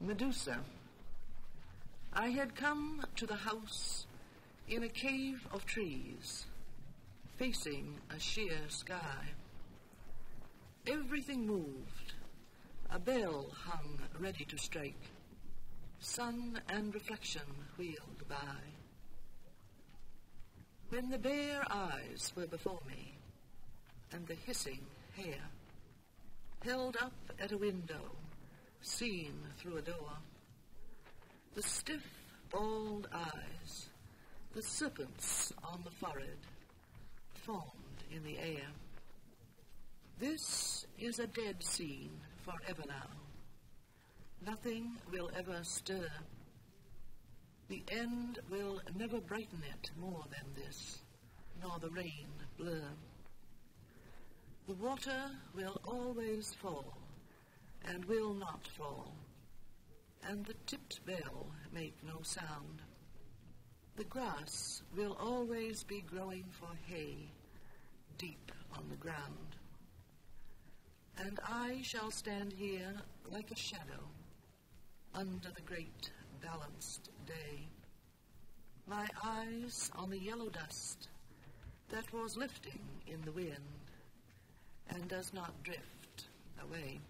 Medusa. I had come to the house in a cave of trees, facing a sheer sky. Everything moved. A bell hung ready to strike. Sun and reflection wheeled by. When the bare eyes were before me, and the hissing hair, held up at a window, seen through a door, the stiff, bald eyes, the serpents on the forehead, formed in the air. This is a dead scene forever now. Nothing will ever stir. The end will never brighten it more than this, nor the rain blur. The water will always fall, and will not fall, and the tipped bell make no sound. The grass will always be growing for hay deep on the ground. And I shall stand here like a shadow under the great balanced day. My eyes on the yellow dust that was lifting in the wind and does not drift away.